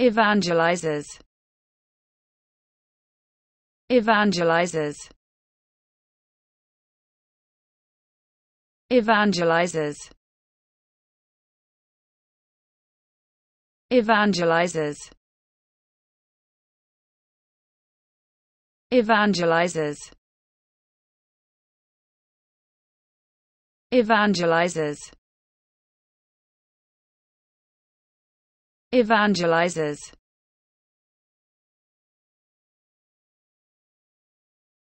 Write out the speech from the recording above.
evangelizes. Evangelizes. Evangelizes. Evangelizes. Evangelizes. Evangelizes evangelizes